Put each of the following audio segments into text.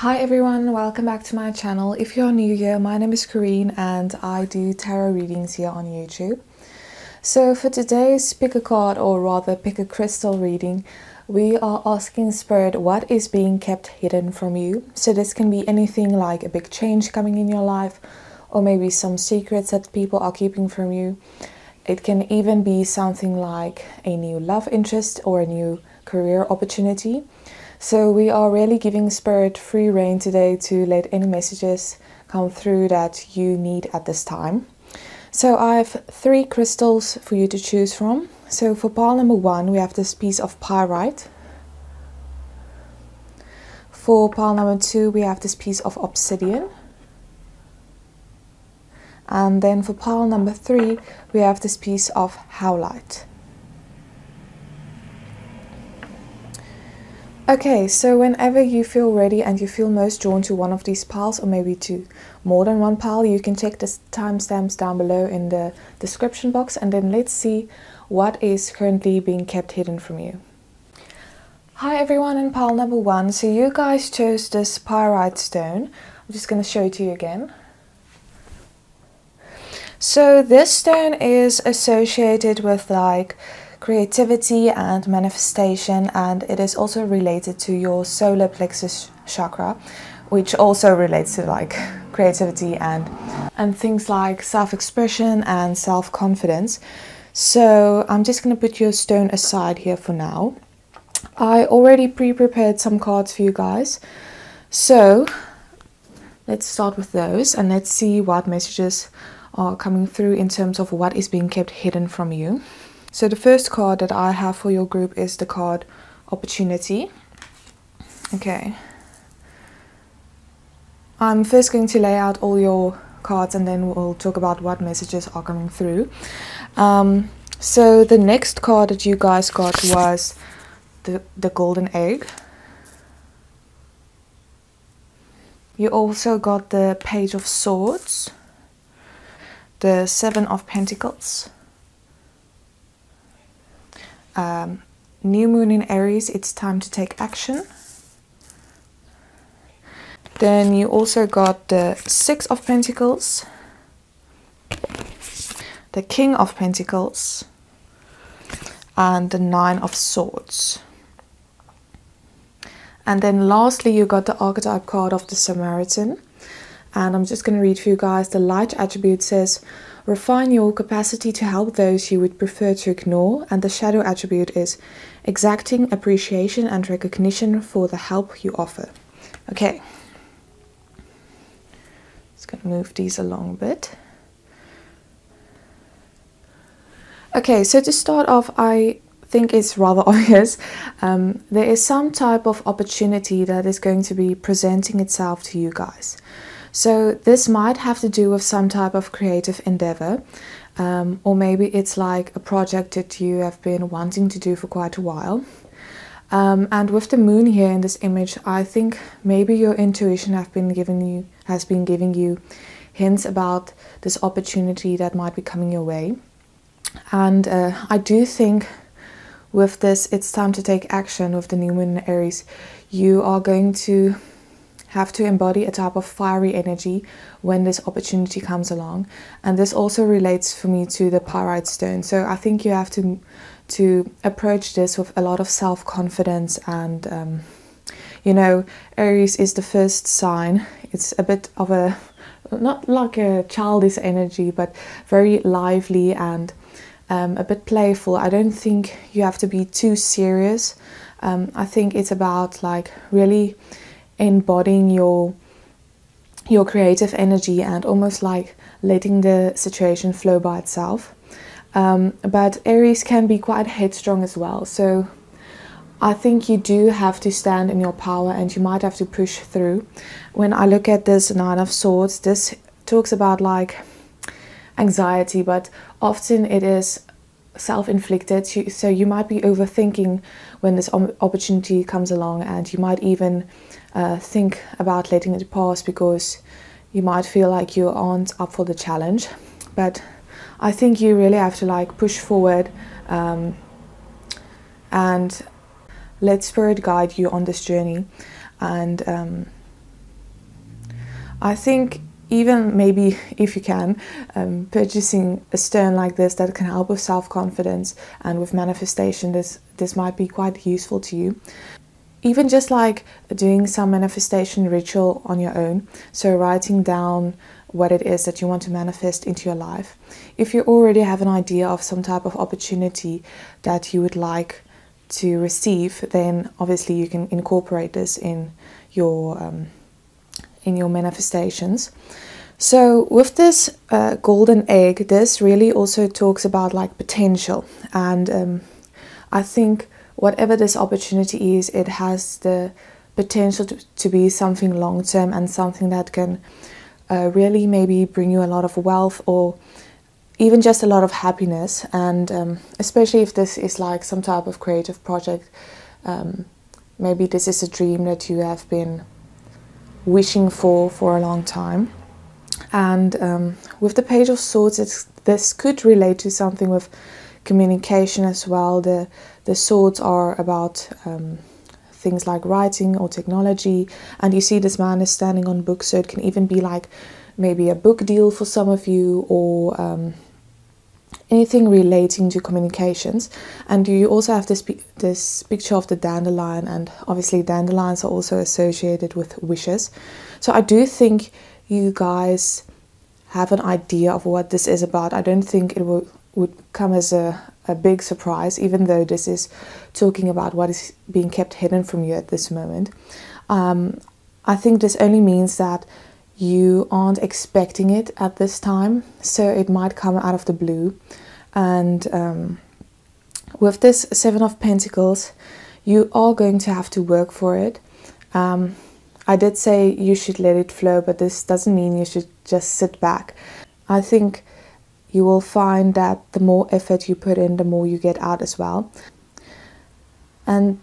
Hi everyone, welcome back to my channel. If you're new here, my name is Corine and I do tarot readings here on YouTube. So for today's pick a card or rather pick a crystal reading, we are asking Spirit what is being kept hidden from you. So this can be anything like a big change coming in your life or maybe some secrets that people are keeping from you. It can even be something like a new love interest or a new career opportunity. So we are really giving Spirit free reign today to let any messages come through that you need at this time. So I have three crystals for you to choose from. So for pile number one, we have this piece of pyrite. For pile number two, we have this piece of obsidian. And then for pile number three, we have this piece of howlite. Okay, so whenever you feel ready and you feel most drawn to one of these piles or maybe to more than one pile, you can check the timestamps down below in the description box and then let's see what is currently being kept hidden from you. Hi everyone in pile number one. So you guys chose this pyrite stone. I'm just going to show it to you again. So this stone is associated with like creativity and manifestation and it is also related to your solar plexus chakra which also relates to like creativity and and things like self-expression and self-confidence. So i'm just going to put your stone aside here for now. I already pre-prepared some cards for you guys. So let's start with those and let's see what messages are coming through in terms of what is being kept hidden from you so the first card that I have for your group is the card Opportunity. Okay. I'm first going to lay out all your cards and then we'll talk about what messages are coming through. Um, so the next card that you guys got was the, the golden egg. You also got the page of swords, the seven of pentacles, um, new moon in Aries, it's time to take action. Then you also got the Six of Pentacles, the King of Pentacles, and the Nine of Swords. And then lastly, you got the archetype card of the Samaritan. And I'm just going to read for you guys. The light attribute says, Refine your capacity to help those you would prefer to ignore, and the shadow attribute is exacting appreciation and recognition for the help you offer. Okay, just gonna move these along a bit. Okay, so to start off, I think it's rather obvious. Um, there is some type of opportunity that is going to be presenting itself to you guys. So this might have to do with some type of creative endeavor, um, or maybe it's like a project that you have been wanting to do for quite a while. Um, and with the moon here in this image, I think maybe your intuition have been giving you has been giving you hints about this opportunity that might be coming your way. And uh, I do think with this, it's time to take action with the new moon in Aries. You are going to have to embody a type of fiery energy when this opportunity comes along. And this also relates for me to the pyrite stone. So I think you have to to approach this with a lot of self-confidence and um, you know Aries is the first sign. It's a bit of a not like a childish energy, but very lively and um, a bit playful. I don't think you have to be too serious. Um, I think it's about like really embodying your your creative energy and almost like letting the situation flow by itself. Um, but Aries can be quite headstrong as well, so I think you do have to stand in your power and you might have to push through. When I look at this Nine of Swords, this talks about like anxiety, but often it is self inflicted. So you might be overthinking when this opportunity comes along, and you might even uh, think about letting it pass because you might feel like you aren't up for the challenge. But I think you really have to like push forward um, and let spirit guide you on this journey and um, I think even maybe if you can, um, purchasing a stone like this that can help with self confidence and with manifestation, this this might be quite useful to you. Even just like doing some manifestation ritual on your own, so writing down what it is that you want to manifest into your life. If you already have an idea of some type of opportunity that you would like to receive, then obviously you can incorporate this in your um, in your manifestations. So with this uh, golden egg, this really also talks about like potential, and um, I think whatever this opportunity is, it has the potential to, to be something long term and something that can uh, really maybe bring you a lot of wealth or even just a lot of happiness. And um, especially if this is like some type of creative project, um, maybe this is a dream that you have been wishing for for a long time. And um, with the Page of Swords, this could relate to something with communication as well. The the swords are about um, things like writing or technology, and you see this man is standing on books, so it can even be like maybe a book deal for some of you or um, anything relating to communications. And you also have this this picture of the dandelion, and obviously dandelions are also associated with wishes. So I do think you guys have an idea of what this is about. I don't think it will would come as a, a big surprise, even though this is talking about what is being kept hidden from you at this moment. Um, I think this only means that you aren't expecting it at this time, so it might come out of the blue. And um, with this Seven of Pentacles, you are going to have to work for it. Um, I did say you should let it flow, but this doesn't mean you should just sit back. I think you will find that the more effort you put in, the more you get out as well. And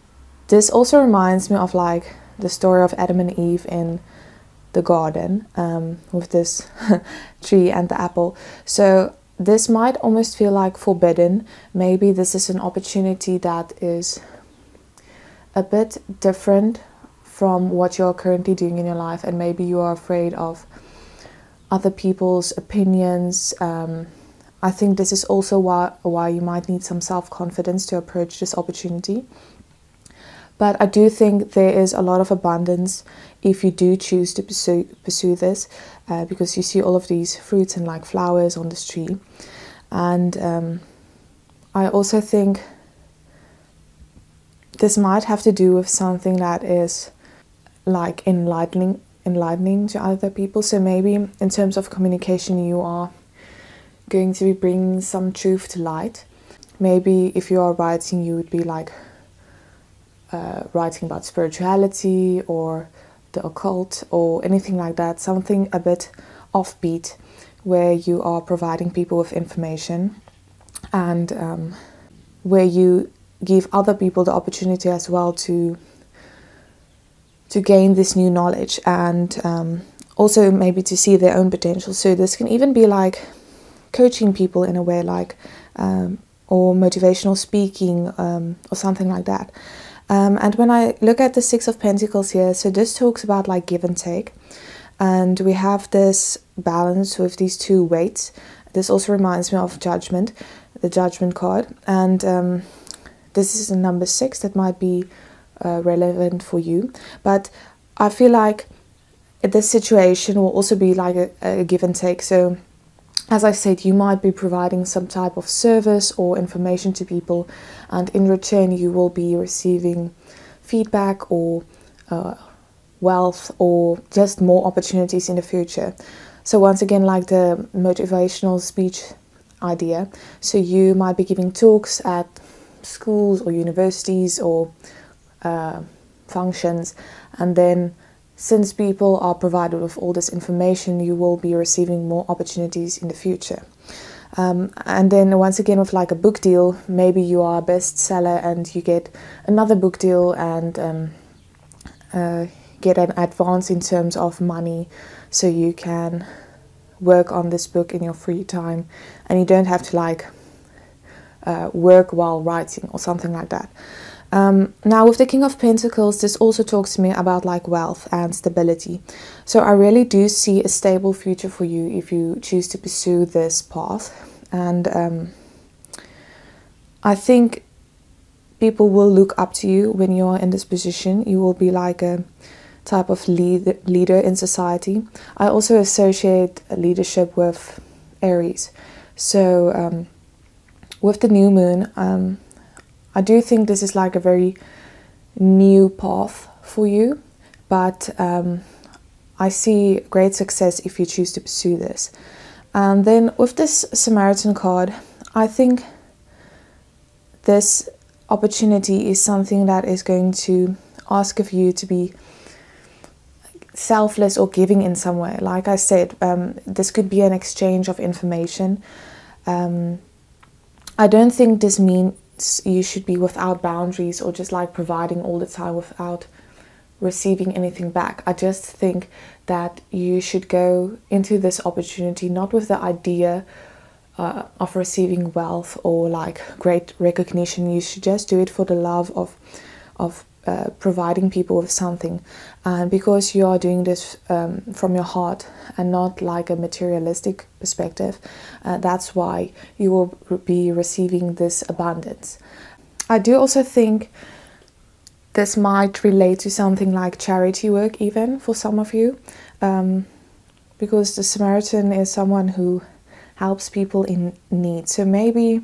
this also reminds me of like the story of Adam and Eve in the garden um, with this tree and the apple. So this might almost feel like forbidden. Maybe this is an opportunity that is a bit different from what you're currently doing in your life, and maybe you are afraid of other people's opinions. Um, I think this is also why, why you might need some self confidence to approach this opportunity. But I do think there is a lot of abundance if you do choose to pursue, pursue this uh, because you see all of these fruits and like flowers on this tree. And um, I also think this might have to do with something that is like enlightening enlightening to other people so maybe in terms of communication you are going to be bringing some truth to light. Maybe if you are writing, you would be like uh, writing about spirituality or the occult or anything like that, something a bit offbeat where you are providing people with information and um, where you give other people the opportunity as well to to gain this new knowledge and um, also maybe to see their own potential. So this can even be like coaching people in a way like um, or motivational speaking um, or something like that. Um, and when i look at the six of pentacles here so this talks about like give and take. And we have this balance with these two weights. This also reminds me of judgment the judgment card. And um, this is a number six that might be uh, relevant for you. But i feel like this situation will also be like a, a give and take. So as I said, you might be providing some type of service or information to people, and in return, you will be receiving feedback or uh, wealth or just more opportunities in the future. So, once again, like the motivational speech idea, so you might be giving talks at schools or universities or uh, functions, and then since people are provided with all this information, you will be receiving more opportunities in the future. Um, and then once again with like a book deal, maybe you are a bestseller and you get another book deal and um, uh, get an advance in terms of money, so you can work on this book in your free time, and you don't have to like uh, work while writing or something like that. Um, now, with the King of Pentacles, this also talks to me about like wealth and stability. So, I really do see a stable future for you if you choose to pursue this path. And um, I think people will look up to you when you're in this position. You will be like a type of lead, leader in society. I also associate leadership with Aries. So, um, with the new moon, um, I do think this is like a very new path for you, but um, I see great success if you choose to pursue this. And then with this Samaritan card, I think this opportunity is something that is going to ask of you to be selfless or giving in some way. Like I said, um, this could be an exchange of information. Um, I don't think this means you should be without boundaries or just like providing all the time without receiving anything back. I just think that you should go into this opportunity not with the idea uh, of receiving wealth or like great recognition. You should just do it for the love of of uh, providing people with something, and because you are doing this um, from your heart and not like a materialistic perspective, uh, that's why you will be receiving this abundance. I do also think this might relate to something like charity work, even for some of you, um, because the Samaritan is someone who helps people in need. So maybe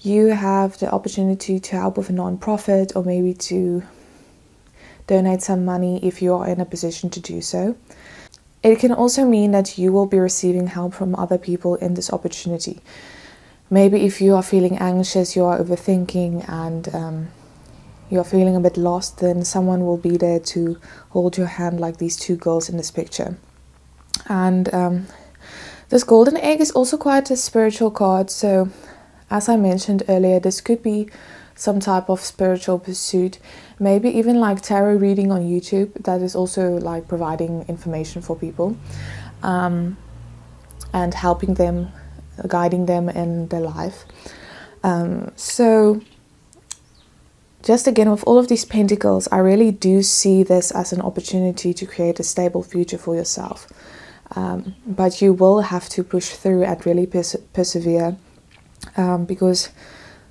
you have the opportunity to help with a non-profit or maybe to donate some money if you are in a position to do so. It can also mean that you will be receiving help from other people in this opportunity. Maybe if you are feeling anxious, you are overthinking, and um, you are feeling a bit lost, then someone will be there to hold your hand, like these two girls in this picture. And um, this golden egg is also quite a spiritual card. So, as I mentioned earlier, this could be some type of spiritual pursuit maybe even like tarot reading on youtube that is also like providing information for people um, and helping them guiding them in their life um, so just again with all of these pentacles i really do see this as an opportunity to create a stable future for yourself um, but you will have to push through and really pers- persevere um, because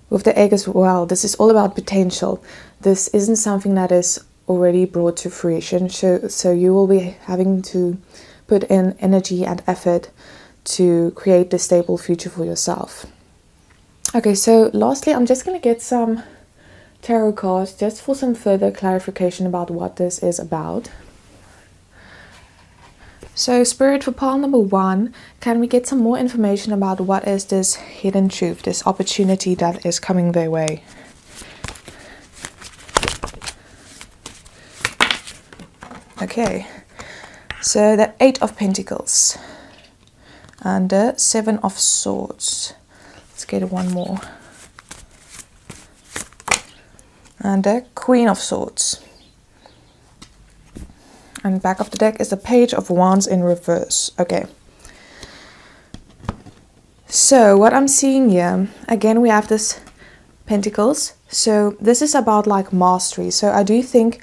with the egg as well, this is all about potential. This isn't something that is already brought to fruition. So, so you will be having to put in energy and effort to create a stable future for yourself. Okay, so lastly, I'm just going to get some tarot cards just for some further clarification about what this is about. So, Spirit, for pile number one, can we get some more information about what is this hidden truth, this opportunity that is coming their way? Okay, so the Eight of Pentacles and the Seven of Swords. Let's get one more. And the Queen of Swords. And back of the deck is the Page of Wands in reverse. Okay. So what I'm seeing here, again, we have this Pentacles. So this is about like mastery. So I do think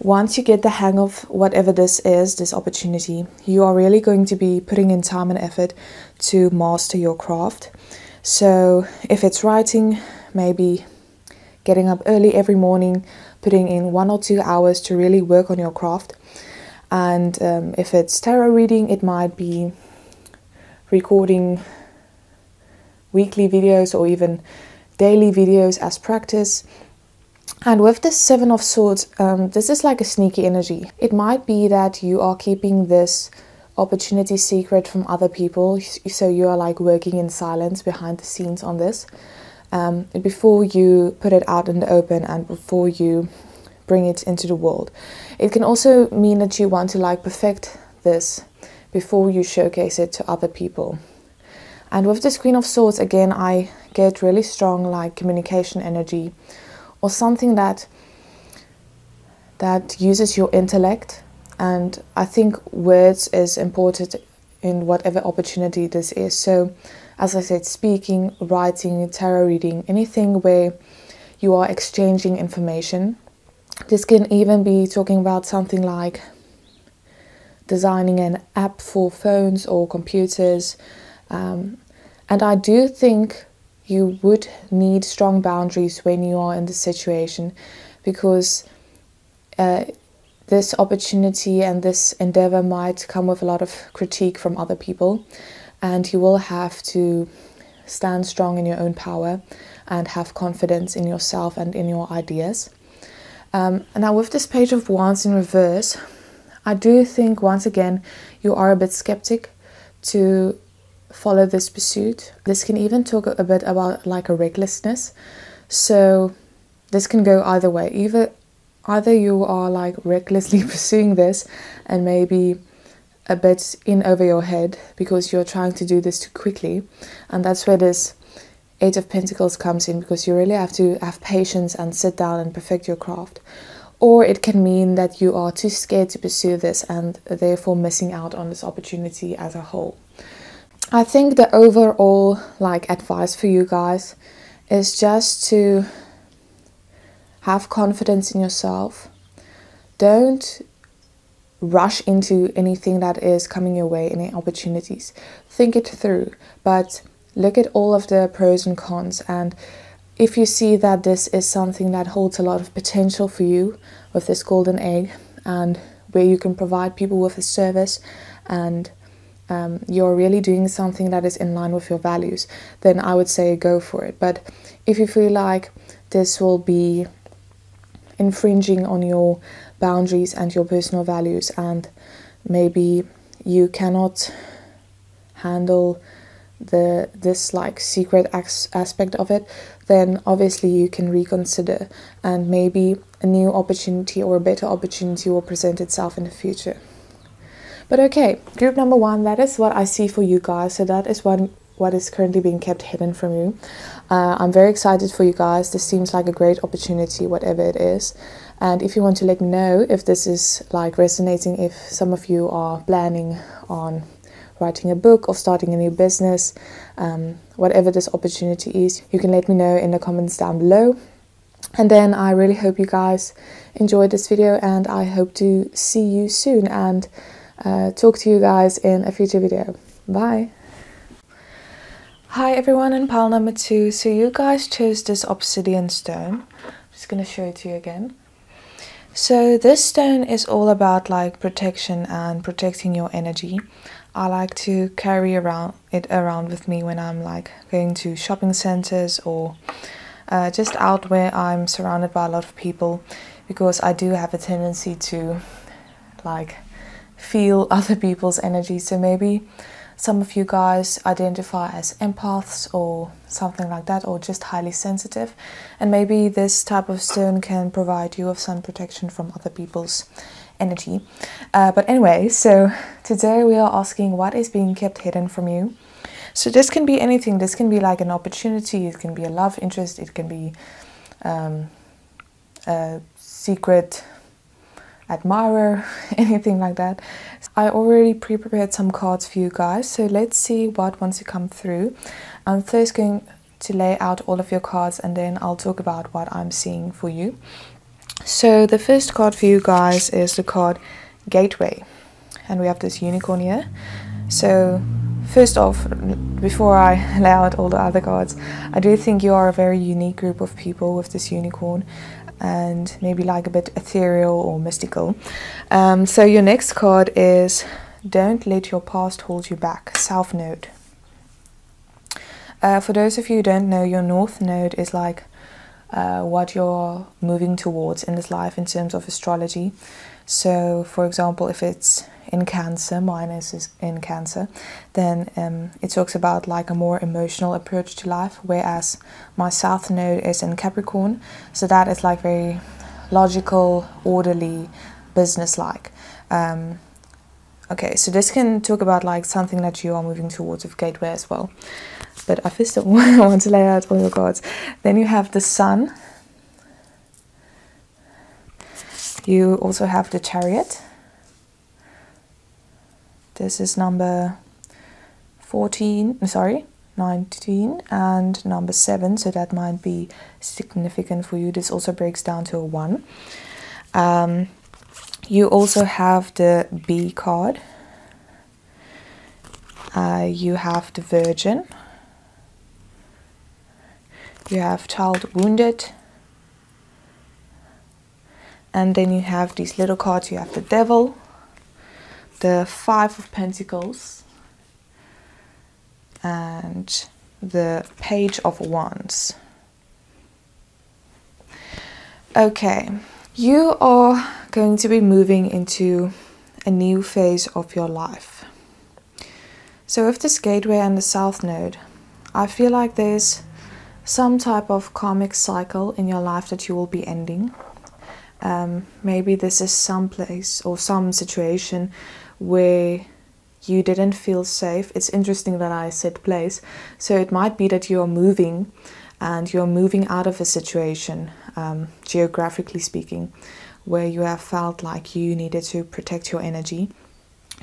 once you get the hang of whatever this is, this opportunity, you are really going to be putting in time and effort to master your craft. So if it's writing, maybe getting up early every morning, putting in one or two hours to really work on your craft. And um, if it's tarot reading, it might be recording weekly videos or even daily videos as practice. And with the Seven of Swords, um, this is like a sneaky energy. It might be that you are keeping this opportunity secret from other people, so you are like working in silence behind the scenes on this um, before you put it out in the open and before you bring it into the world. It can also mean that you want to like perfect this before you showcase it to other people. And with this Queen of Swords, again, I get really strong like communication energy or something that that uses your intellect. And I think words is important in whatever opportunity this is. So as I said, speaking, writing, tarot reading, anything where you are exchanging information. This can even be talking about something like designing an app for phones or computers. Um, and I do think you would need strong boundaries when you are in this situation because uh, this opportunity and this endeavor might come with a lot of critique from other people, and you will have to stand strong in your own power and have confidence in yourself and in your ideas. Um, now, with this page of wands in reverse, I do think once again you are a bit skeptic to follow this pursuit. This can even talk a bit about like a recklessness. So this can go either way. Either either you are like recklessly pursuing this and maybe a bit in over your head because you're trying to do this too quickly and that's where this eight of pentacles comes in because you really have to have patience and sit down and perfect your craft or it can mean that you are too scared to pursue this and therefore missing out on this opportunity as a whole I think the overall like advice for you guys is just to have confidence in yourself. Don't rush into anything that is coming your way, any opportunities. Think it through, but look at all of the pros and cons. And if you see that this is something that holds a lot of potential for you with this golden egg and where you can provide people with a service and um, you're really doing something that is in line with your values, then I would say go for it. But if you feel like this will be infringing on your boundaries and your personal values, and maybe you cannot handle the this like secret aspect of it then obviously you can reconsider and maybe a new opportunity or a better opportunity will present itself in the future but okay, group number one, that is what I see for you guys. So that is what what is currently being kept hidden from you. Uh, I'm very excited for you guys. This seems like a great opportunity, whatever it is. And if you want to let me know if this is like resonating, if some of you are planning on writing a book or starting a new business, um, whatever this opportunity is, you can let me know in the comments down below. And then I really hope you guys enjoyed this video and I hope to see you soon. And uh, talk to you guys in a future video. Bye! Hi everyone in pile number two. So you guys chose this obsidian stone. I'm just going to show it to you again. So this stone is all about like protection and protecting your energy. I like to carry around it around with me when I'm like going to shopping centers or uh, just out where I'm surrounded by a lot of people because I do have a tendency to like feel other people's energy. So maybe some of you guys identify as empaths or something like that, or just highly sensitive. And maybe this type of stone can provide you with some protection from other people's energy. Uh, but anyway, so today we are asking what is being kept hidden from you. So this can be anything. This can be like an opportunity. It can be a love interest. It can be um, a secret admirer, anything like that. I already pre-prepared some cards for you guys, so let's see what wants to come through. I'm first going to lay out all of your cards and then I'll talk about what I'm seeing for you. So the first card for you guys is the card Gateway. And we have this unicorn here. So first off, before I lay out all the other cards, I do think you are a very unique group of people with this unicorn and maybe like a bit ethereal or mystical. Um, so your next card is Don't Let Your Past Hold You Back, South Node. Uh, for those of you who don't know, your North Node is like uh, what you're moving towards in this life in terms of astrology. So, for example, if it's in Cancer, mine is in Cancer, then um, it talks about like a more emotional approach to life, whereas my South Node is in Capricorn, so that is like very logical, orderly, business-like. Um, okay, so this can talk about like something that you are moving towards with Gateway as well. But I first want to lay out all your cards. Then you have the Sun, You also have the chariot. This is number 14, sorry, 19 and number 7 so that might be significant for you. This also breaks down to a 1 um, you also have the bee card. Uh, you have the virgin. You have child wounded. And then you have these little cards. You have the devil the five of pentacles and the page of wands. Okay you are going to be moving into a new phase of your life. So with this gateway and the south node i feel like there's some type of karmic cycle in your life that you will be ending. Um, maybe this is some place or some situation where you didn't feel safe. It's interesting that I said place. So it might be that you're moving and you're moving out of a situation, um, geographically speaking, where you have felt like you needed to protect your energy.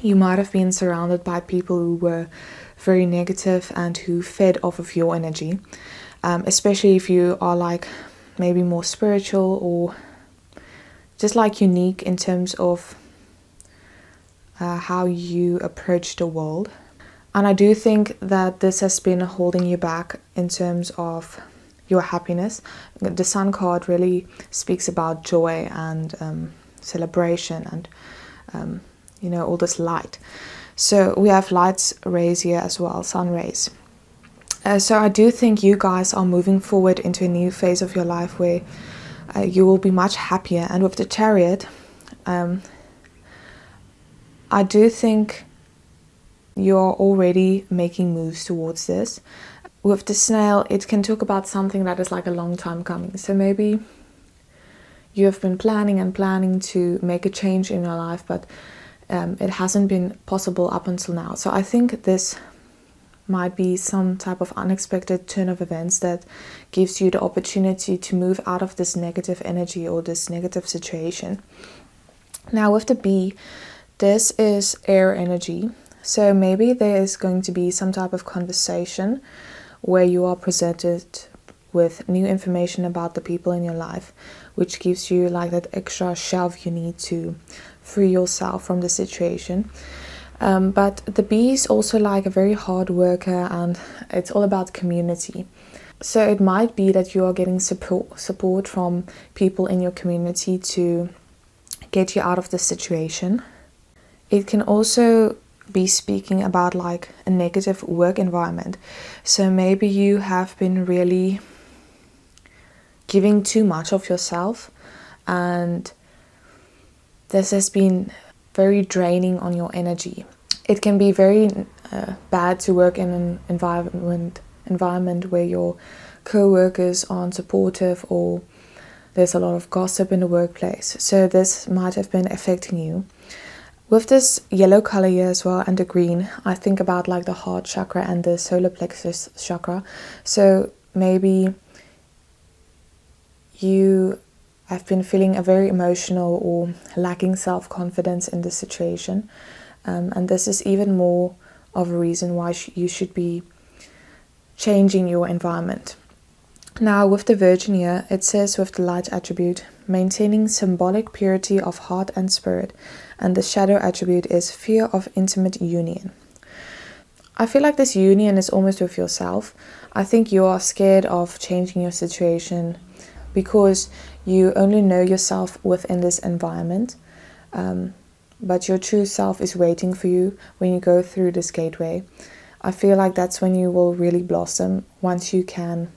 You might have been surrounded by people who were very negative and who fed off of your energy, um, especially if you are like maybe more spiritual or just like unique in terms of uh, how you approach the world. And I do think that this has been holding you back in terms of your happiness. The Sun card really speaks about joy and um, celebration and, um, you know, all this light. So we have lights rays here as well, sun rays. Uh, so I do think you guys are moving forward into a new phase of your life where uh, you will be much happier. And with the chariot, um, I do think you're already making moves towards this. With the snail, it can talk about something that is like a long time coming. So maybe you have been planning and planning to make a change in your life, but um, it hasn't been possible up until now. So I think this might be some type of unexpected turn of events that gives you the opportunity to move out of this negative energy or this negative situation. Now, with the bee, this is air energy. So maybe there is going to be some type of conversation where you are presented with new information about the people in your life, which gives you like that extra shove you need to free yourself from the situation. Um, but the bee is also like a very hard worker and it's all about community. So it might be that you are getting support support from people in your community to get you out of the situation. It can also be speaking about like a negative work environment. So maybe you have been really giving too much of yourself and this has been very draining on your energy. It can be very uh, bad to work in an environment environment where your co-workers aren't supportive or there's a lot of gossip in the workplace. So this might have been affecting you. With this yellow color here as well and the green, I think about like the heart chakra and the solar plexus chakra. So maybe you have been feeling a very emotional or lacking self-confidence in this situation. Um, and this is even more of a reason why sh you should be changing your environment. Now with the Virgin here, it says with the light attribute, maintaining symbolic purity of heart and spirit, and the shadow attribute is fear of intimate union. I feel like this union is almost with yourself. I think you are scared of changing your situation because you only know yourself within this environment. Um, but your true self is waiting for you when you go through this gateway. I feel like that's when you will really blossom once you can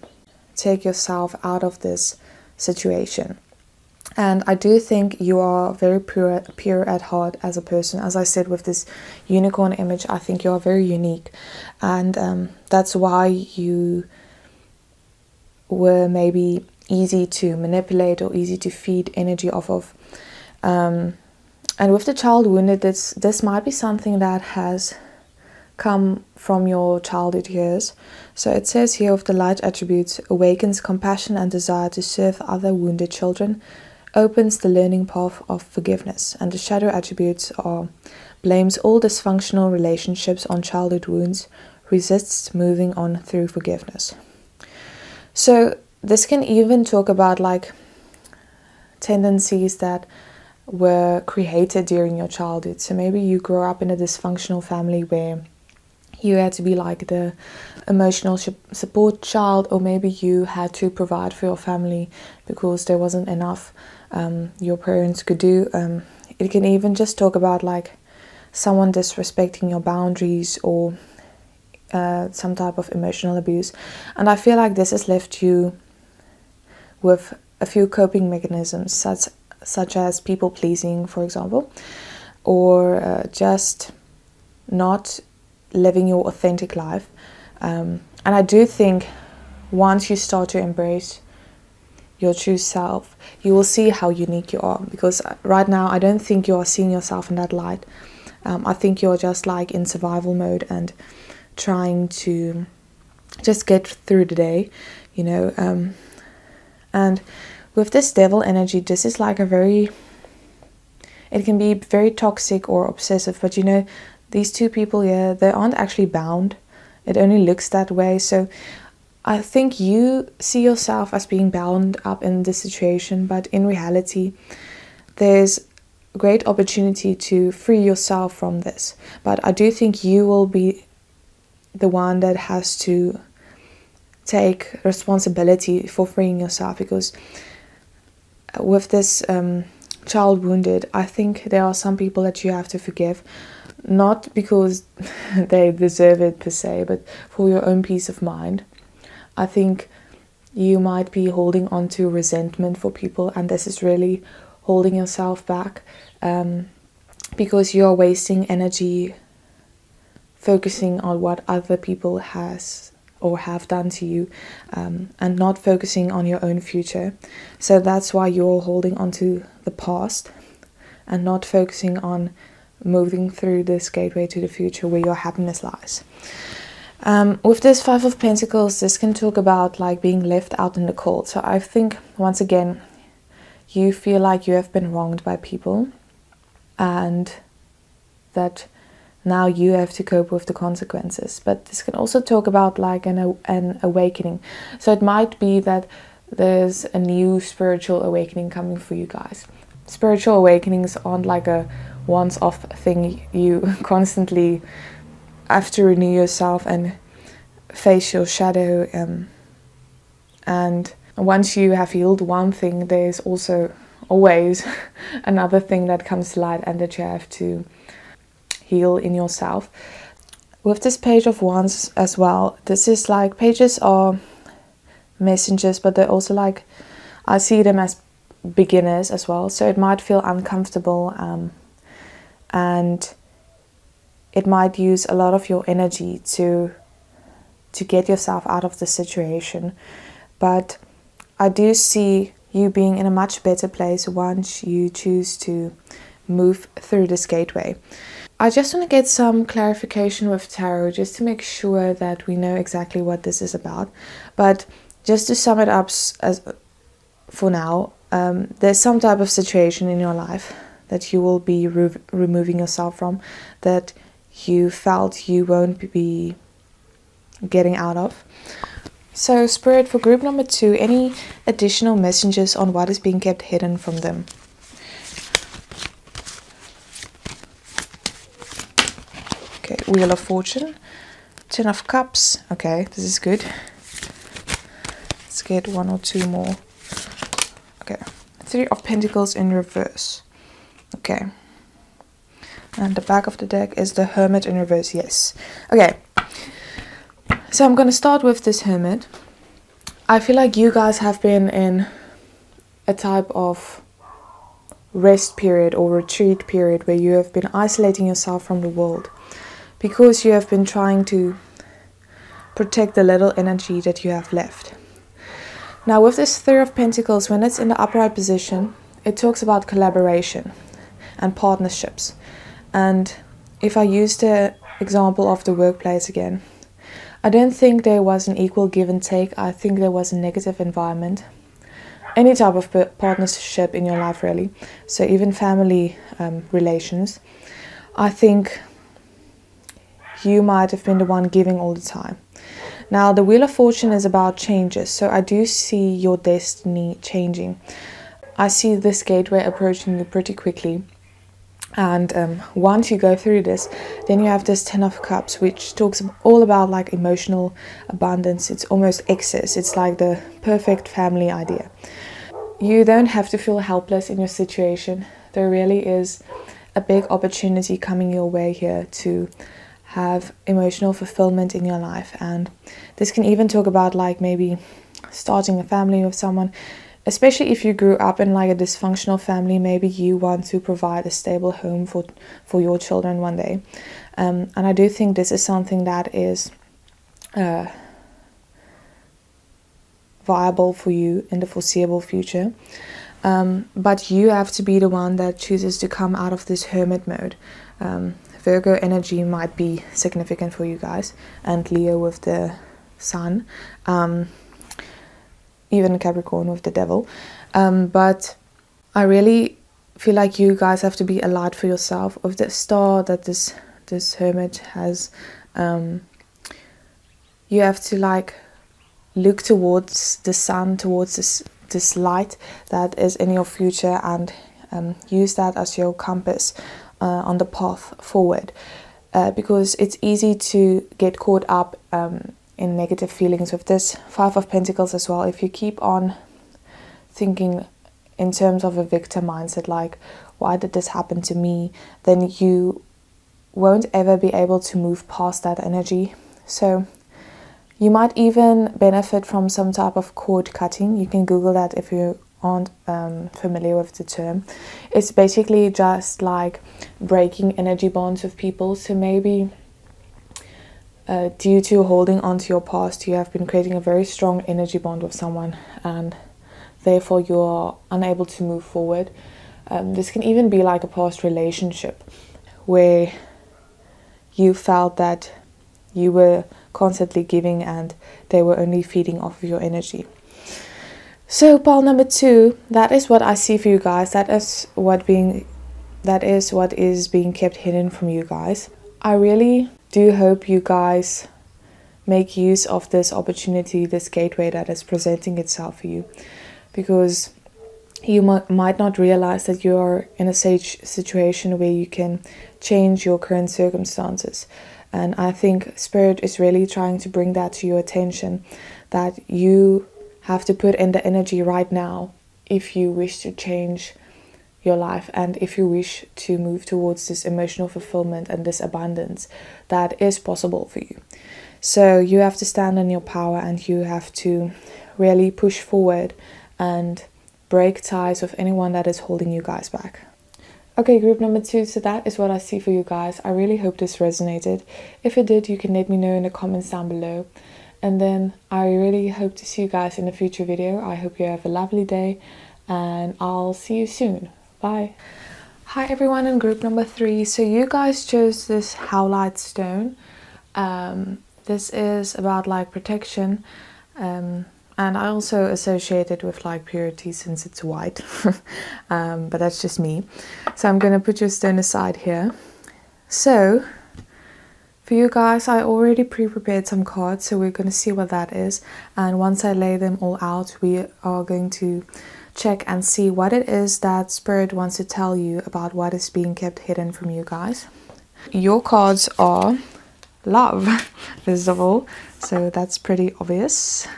take yourself out of this situation. And I do think you are very pure, pure at heart as a person. As I said with this unicorn image, I think you are very unique. And um, that's why you were maybe easy to manipulate or easy to feed energy off of. Um, and with the child wounded, this, this might be something that has come from your childhood years. So it says here of the light attributes awakens compassion and desire to serve other wounded children, opens the learning path of forgiveness, and the shadow attributes are blames all dysfunctional relationships on childhood wounds, resists moving on through forgiveness. So, this can even talk about like tendencies that were created during your childhood. So, maybe you grew up in a dysfunctional family where you had to be like the emotional support child, or maybe you had to provide for your family because there wasn't enough um, your parents could do. Um, it can even just talk about like someone disrespecting your boundaries or uh, some type of emotional abuse. And I feel like this has left you with a few coping mechanisms, such such as people pleasing, for example, or uh, just not living your authentic life. Um, and I do think once you start to embrace your true self, you will see how unique you are. Because right now, I don't think you are seeing yourself in that light. Um, I think you're just like in survival mode and trying to just get through the day, you know. Um, and with this devil energy, this is like a very, it can be very toxic or obsessive, but you know, these two people yeah, they aren't actually bound. It only looks that way. So I think you see yourself as being bound up in this situation, but in reality, there's a great opportunity to free yourself from this. But I do think you will be the one that has to take responsibility for freeing yourself because with this um, child wounded, I think there are some people that you have to forgive, not because they deserve it per se, but for your own peace of mind. I think you might be holding on to resentment for people, and this is really holding yourself back um, because you're wasting energy focusing on what other people has or have done to you um, and not focusing on your own future. So that's why you're holding on to the past and not focusing on moving through this gateway to the future where your happiness lies um, with this five of pentacles this can talk about like being left out in the cold so i think once again you feel like you have been wronged by people and that now you have to cope with the consequences. But this can also talk about like an, an awakening. So it might be that there's a new spiritual awakening coming for you guys. Spiritual awakenings aren't like a once off thing. You constantly have to renew yourself and face your shadow. Um, and once you have healed one thing, there's also always another thing that comes to light and that you have to heal in yourself. With this page of wands as well, this is like pages are messengers, but they're also like I see them as beginners as well. So it might feel uncomfortable um, and it might use a lot of your energy to to get yourself out of the situation. But I do see you being in a much better place once you choose to move through this gateway. I just want to get some clarification with tarot just to make sure that we know exactly what this is about. But just to sum it up as for now, um, there's some type of situation in your life that you will be re removing yourself from that you felt you won't be getting out of. So, Spirit, for group number two, any additional messages on what is being kept hidden from them? Okay, Wheel of Fortune, Ten of Cups. Okay, this is good. Let's get one or two more. Okay, Three of Pentacles in reverse. Okay. And the back of the deck is the Hermit in reverse. Yes. Okay. So I'm going to start with this hermit. I feel like you guys have been in a type of rest period or retreat period where you have been isolating yourself from the world because you have been trying to protect the little energy that you have left. Now, with this Three of Pentacles, when it's in the upright position, it talks about collaboration and partnerships. And if I use the example of the workplace again, I don't think there was an equal give and take. I think there was a negative environment. Any type of partnership in your life, really. So, even family um, relations. I think you might have been the one giving all the time. Now, the Wheel of Fortune is about changes, so I do see your destiny changing. I see this gateway approaching you pretty quickly. And um, once you go through this, then you have this Ten of Cups, which talks all about like emotional abundance. It's almost excess, it's like the perfect family idea. You don't have to feel helpless in your situation. There really is a big opportunity coming your way here to have emotional fulfillment in your life. And this can even talk about like maybe starting a family with someone, especially if you grew up in like a dysfunctional family. Maybe you want to provide a stable home for for your children one day. Um, and I do think this is something that is. Uh, viable for you in the foreseeable future. Um, but you have to be the one that chooses to come out of this hermit mode. Um, Virgo energy might be significant for you guys, and Leo with the sun, um, even Capricorn with the devil. Um, but I really feel like you guys have to be a light for yourself of the star that this this hermit has. Um, you have to like look towards the sun, towards this this light that is in your future, and um, use that as your compass uh, on the path forward. Uh, because it's easy to get caught up um, in negative feelings with this Five of Pentacles as well. If you keep on thinking in terms of a victim mindset, like, why did this happen to me? Then you won't ever be able to move past that energy. So, you might even benefit from some type of cord cutting. You can Google that if you aren't um, familiar with the term. It's basically just like breaking energy bonds with people. So maybe uh, due to holding on to your past, you have been creating a very strong energy bond with someone, and therefore you're unable to move forward. Um, this can even be like a past relationship where you felt that you were constantly giving and they were only feeding off of your energy. So pile number two, that is what I see for you guys. That is what being that is what is being kept hidden from you guys. I really do hope you guys make use of this opportunity, this gateway that is presenting itself for you. Because you might not realize that you are in a sage situation where you can change your current circumstances. And I think Spirit is really trying to bring that to your attention that you have to put in the energy right now if you wish to change your life and if you wish to move towards this emotional fulfillment and this abundance that is possible for you. So you have to stand in your power and you have to really push forward and break ties with anyone that is holding you guys back. Okay, group number two, so that is what I see for you guys. I really hope this resonated. If it did, you can let me know in the comments down below. And then I really hope to see you guys in a future video. I hope you have a lovely day and I'll see you soon. Bye. Hi everyone in group number three. So you guys chose this howlite stone. Um, this is about like protection. Um, and I also associate it with like purity since it's white. um, but that's just me. So I'm going to put your stone aside here. So for you guys, I already pre-prepared some cards, so we're going to see what that is. And once I lay them all out, we are going to check and see what it is that Spirit wants to tell you about what is being kept hidden from you guys. Your cards are love, first of all, so that's pretty obvious.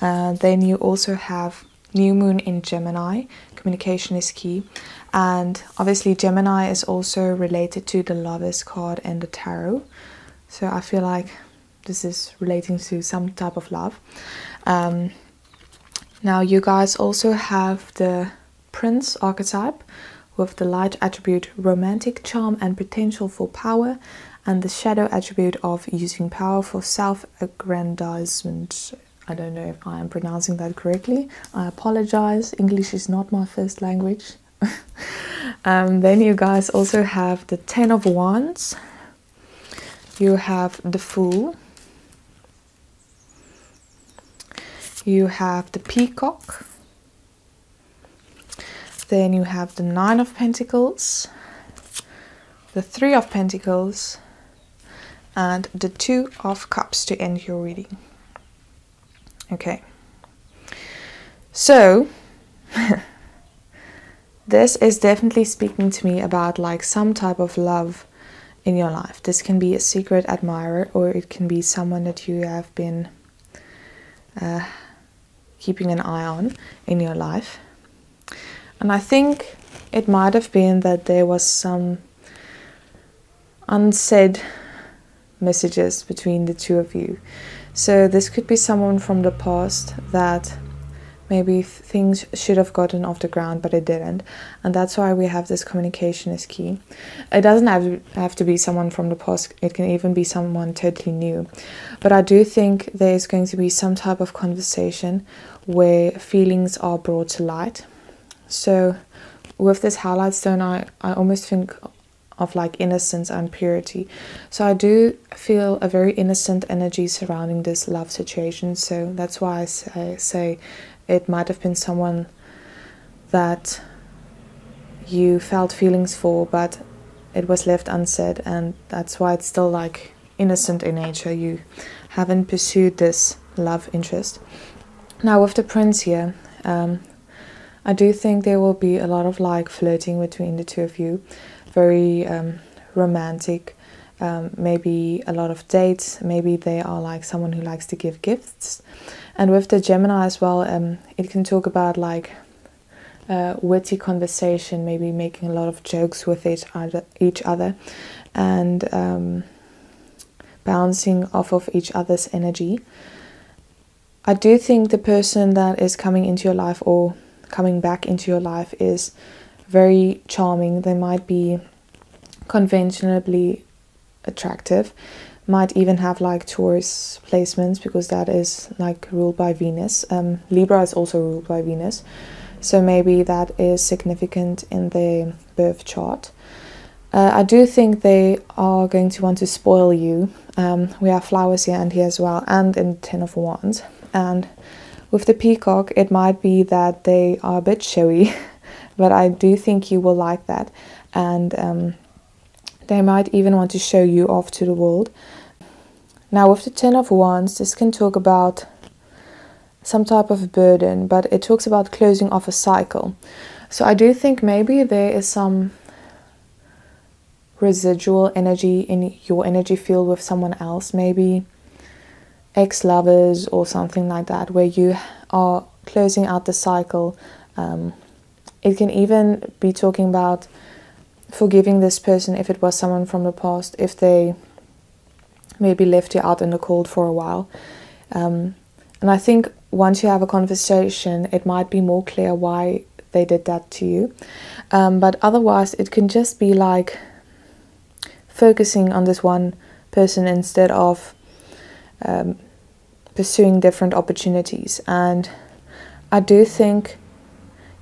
Uh, then you also have new moon in Gemini, communication is key. And obviously, Gemini is also related to the Lovers card and the Tarot. So I feel like this is relating to some type of love. Um, now you guys also have the Prince archetype with the light attribute romantic charm and potential for power and the shadow attribute of using power for self-aggrandizement. I don't know if I am pronouncing that correctly. I apologize. English is not my first language. um, then you guys also have the Ten of Wands you have the Fool, you have the Peacock, then you have the Nine of Pentacles, the Three of Pentacles, and the Two of Cups to end your reading. Okay. So, this is definitely speaking to me about like some type of love in your life. This can be a secret admirer, or it can be someone that you have been uh, keeping an eye on in your life. And I think it might have been that there was some unsaid messages between the two of you. So this could be someone from the past that maybe things should have gotten off the ground but it didn't. And that's why we have this communication is key. It doesn't have to, have to be someone from the past it can even be someone totally new. But i do think there's going to be some type of conversation where feelings are brought to light. So with this howlite stone i, I almost think of like innocence and purity. So I do feel a very innocent energy surrounding this love situation. So that's why I say, say it might have been someone that you felt feelings for, but it was left unsaid, and that's why it's still like innocent in nature. You haven't pursued this love interest. Now, with the prince here, um, I do think there will be a lot of like flirting between the two of you very um, romantic. Um, maybe a lot of dates. Maybe they are like someone who likes to give gifts. And with the Gemini as well, um, it can talk about like uh, witty conversation, maybe making a lot of jokes with each other, each other and um, bouncing off of each other's energy. I do think the person that is coming into your life or coming back into your life is very charming. They might be conventionally attractive, might even have like Taurus placements because that is like ruled by Venus. Um, Libra is also ruled by Venus, so maybe that is significant in the birth chart. Uh, I do think they are going to want to spoil you. Um, we have flowers here and here as well, and in Ten of Wands. And with the peacock, it might be that they are a bit showy but I do think you will like that. And um, they might even want to show you off to the world. Now, with the Ten of Wands, this can talk about some type of burden, but it talks about closing off a cycle. So I do think maybe there is some residual energy in your energy field with someone else, maybe ex lovers or something like that, where you are closing out the cycle um, it can even be talking about forgiving this person if it was someone from the past, if they maybe left you out in the cold for a while. Um, and I think once you have a conversation, it might be more clear why they did that to you. Um, but otherwise, it can just be like focusing on this one person instead of um, pursuing different opportunities. And I do think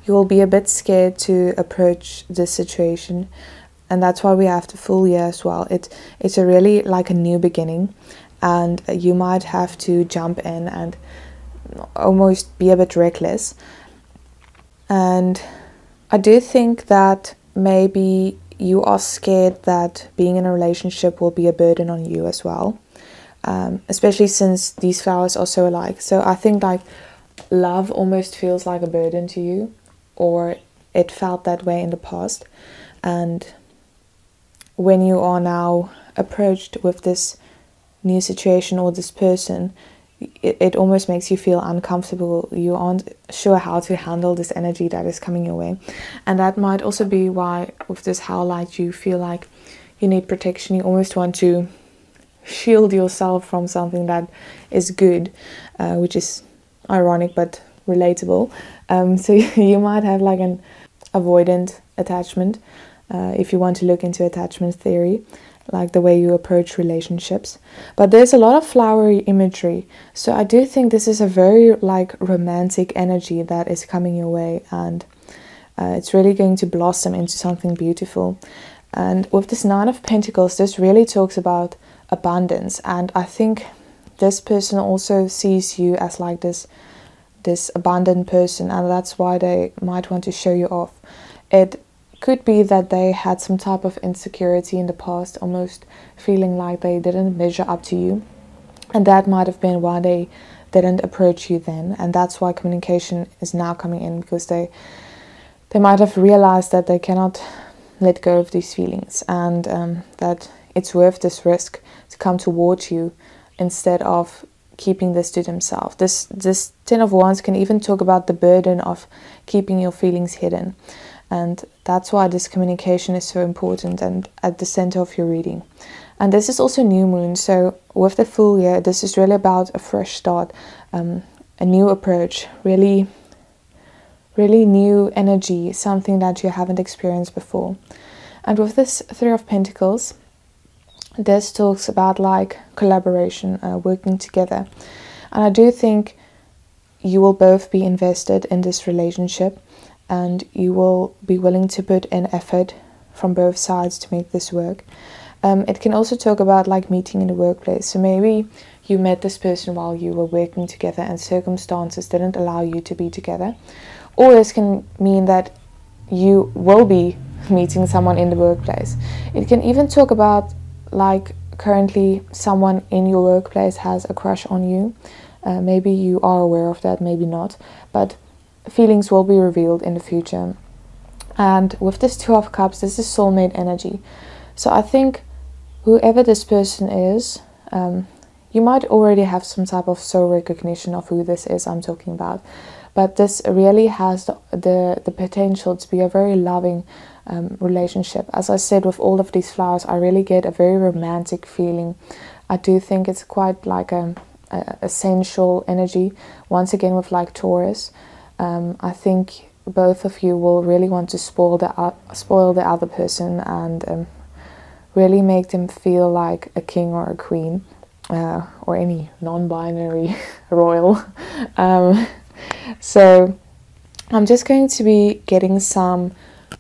you will be a bit scared to approach this situation. And that's why we have the Fool here as well. It it's a really like a new beginning. And you might have to jump in and almost be a bit reckless. And i do think that maybe you are scared that being in a relationship will be a burden on you as well. Um, especially since these flowers are so alike. So i think like love almost feels like a burden to you or it felt that way in the past. And when you are now approached with this new situation or this person, it, it almost makes you feel uncomfortable. You aren't sure how to handle this energy that is coming your way. And that might also be why, with this howlite, you feel like you need protection. You almost want to shield yourself from something that is good, uh, which is ironic but relatable. Um, so you might have like an avoidant attachment uh, if you want to look into attachment theory, like the way you approach relationships. But there's a lot of flowery imagery, so I do think this is a very like romantic energy that is coming your way, and uh, it's really going to blossom into something beautiful. And with this Nine of Pentacles, this really talks about abundance, and I think this person also sees you as like this this abandoned person and that's why they might want to show you off. It could be that they had some type of insecurity in the past, almost feeling like they didn't measure up to you. And that might have been why they didn't approach you then. And that's why communication is now coming in because they they might have realized that they cannot let go of these feelings and um, that it's worth this risk to come towards you instead of keeping this to themselves. This this Ten of Wands can even talk about the burden of keeping your feelings hidden. And that's why this communication is so important and at the center of your reading. And this is also new moon, so with the Fool here, this is really about a fresh start, um, a new approach, really, really new energy, something that you haven't experienced before. And with this Three of Pentacles, this talks about like collaboration, uh, working together. And I do think you will both be invested in this relationship and you will be willing to put in effort from both sides to make this work. Um, it can also talk about like meeting in the workplace. So maybe you met this person while you were working together and circumstances didn't allow you to be together. Or this can mean that you will be meeting someone in the workplace. It can even talk about like currently someone in your workplace has a crush on you. Uh, maybe you are aware of that, maybe not. But feelings will be revealed in the future. And with this Two of Cups, this is soulmate energy. So I think whoever this person is, um, you might already have some type of soul recognition of who this is I'm talking about. But this really has the, the, the potential to be a very loving um, relationship. As I said, with all of these flowers, I really get a very romantic feeling. I do think it's quite like a, a, a sensual energy. Once again, with like Taurus um, I think both of you will really want to spoil the uh, spoil the other person and um, really make them feel like a king or a queen uh, or any non-binary royal. Um, so I'm just going to be getting some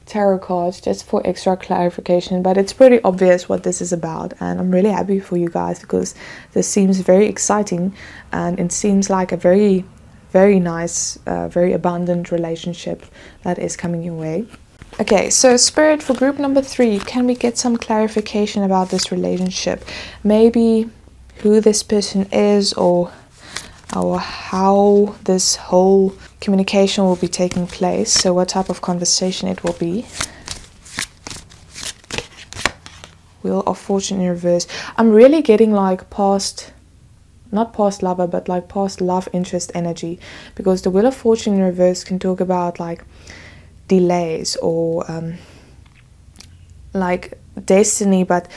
tarot cards just for extra clarification but it's pretty obvious what this is about and I'm really happy for you guys because this seems very exciting and it seems like a very very nice, uh, very abundant relationship that is coming your way. Okay, so Spirit, for group number three, can we get some clarification about this relationship? Maybe who this person is or, or how this whole communication will be taking place. So what type of conversation it will be. Wheel of Fortune in reverse. I'm really getting like past not past lover, but like past love interest energy, because the Wheel of Fortune in reverse can talk about like delays or um, like destiny, but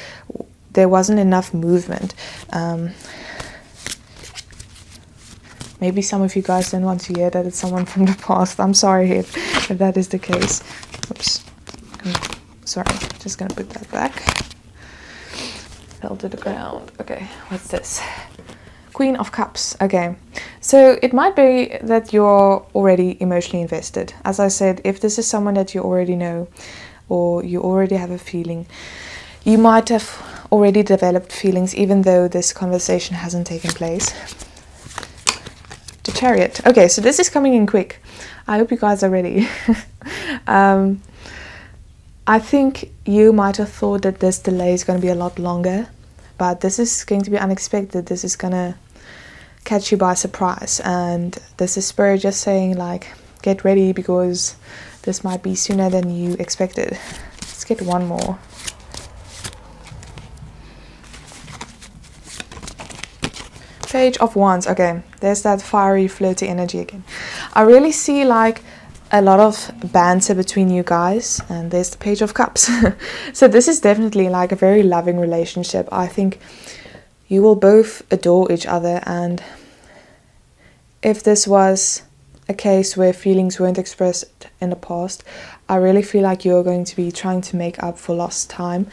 there wasn't enough movement. Um, maybe some of you guys don't want to hear that it's someone from the past. I'm sorry if, if that is the case. Oops. sorry, just gonna put that back. Fell to the ground. Okay, what's this? Queen of Cups. Okay, so it might be that you're already emotionally invested. As I said, if this is someone that you already know or you already have a feeling, you might have already developed feelings even though this conversation hasn't taken place. The Chariot. Okay, so this is coming in quick. I hope you guys are ready. um, I think you might have thought that this delay is going to be a lot longer, but this is going to be unexpected. This is going to catch you by surprise. And this is Spirit just saying, like, get ready because this might be sooner than you expected. Let's get one more. Page of Wands. Okay, there's that fiery, flirty energy again. I really see like a lot of banter between you guys, and there's the Page of Cups. so this is definitely like a very loving relationship. I think you will both adore each other and if this was a case where feelings weren't expressed in the past, I really feel like you're going to be trying to make up for lost time,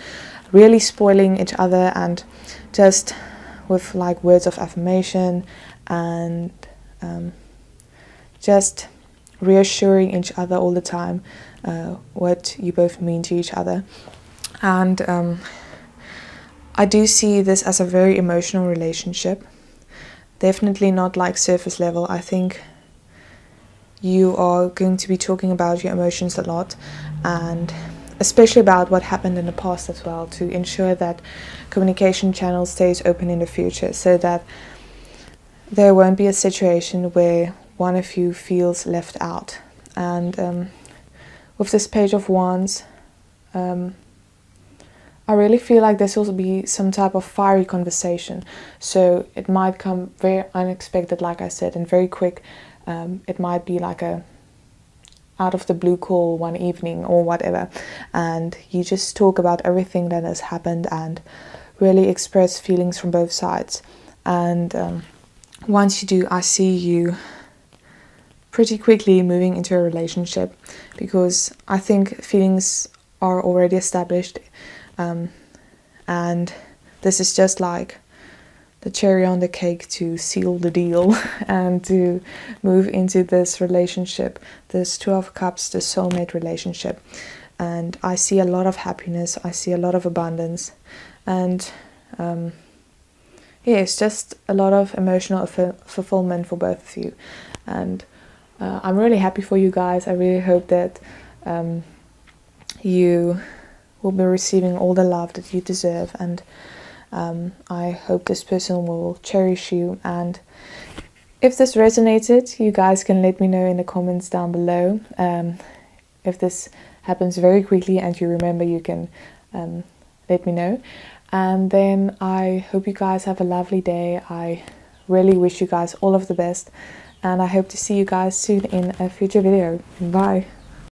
really spoiling each other and just with like words of affirmation and um, just reassuring each other all the time uh, what you both mean to each other. And um, I do see this as a very emotional relationship definitely not like surface level. I think you are going to be talking about your emotions a lot and especially about what happened in the past as well, to ensure that communication channel stays open in the future so that there won't be a situation where one of you feels left out. And um, with this page of wands, um, I really feel like this will be some type of fiery conversation. So it might come very unexpected, like I said, and very quick. Um, it might be like a out of the blue call one evening or whatever, and you just talk about everything that has happened and really express feelings from both sides. And um, once you do, I see you pretty quickly moving into a relationship because I think feelings are already established, um, and this is just like the cherry on the cake to seal the deal and to move into this relationship, this Two of Cups, the soulmate relationship. And I see a lot of happiness, I see a lot of abundance, and um, yeah, it's just a lot of emotional fulfillment for both of you. And uh, I'm really happy for you guys. I really hope that um, you will be receiving all the love that you deserve and um, I hope this person will cherish you. And if this resonated, you guys can let me know in the comments down below. Um, if this happens very quickly and you remember, you can um, let me know. And then I hope you guys have a lovely day. I really wish you guys all of the best. And I hope to see you guys soon in a future video. Bye.